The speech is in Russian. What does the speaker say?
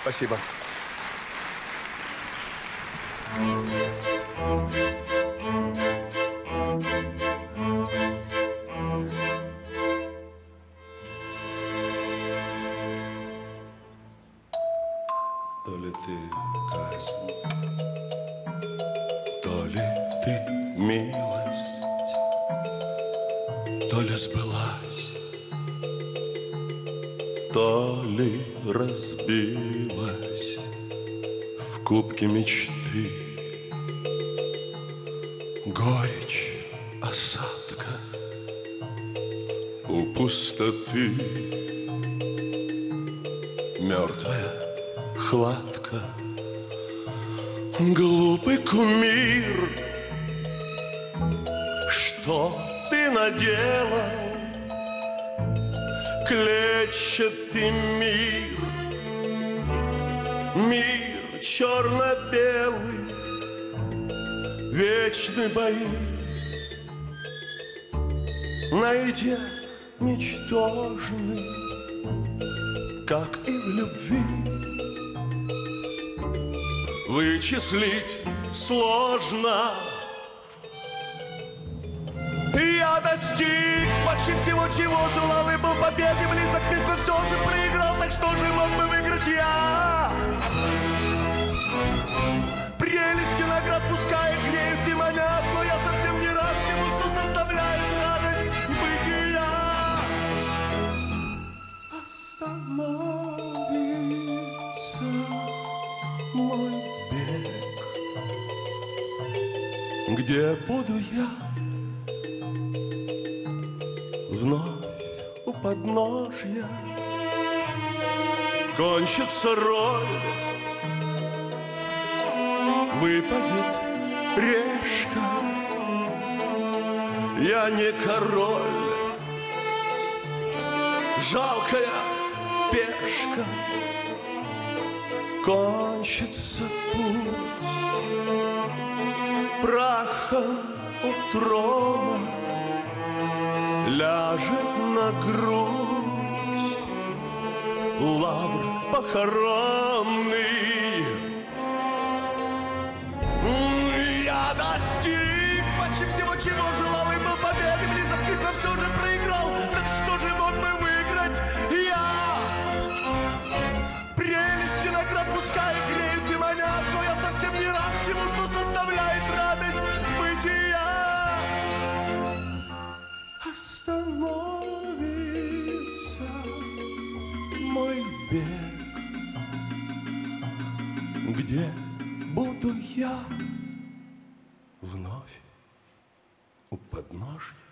Спасибо. То ли ты казнь, то ли ты милость, то ли сбылась, то разбилась в кубке мечты. Горечь осадка у пустоты. Мертвая хватка. Глупый кумир Что ты наделал? Клетчатый мир. Мир черно-белый. Вечный бои. Найдя ничтожный Как и в любви. Вычислить сложно. Я достиг почти всего, чего желал и был победы близок мир, но все же проиграл, так что же мог бы выиграть я? Прелести наград пускай греют и манят, но я совсем не рад всему, что составляет радость бытия. Остановиться мой бег, где буду я вновь у подножья. Кончится роль, выпадет решка. Я не король, жалкая пешка. Кончится путь. Прахом у трона ляжет на грудь. Лавр похоронный. Я достиг почти всего, чего желал И был победы близок, но все же проиграл. Так что же мог бы выиграть я? Прелести наград пускай греют и манят, но я совсем не рад всему, что составляет радость бег, где буду я вновь у подножья.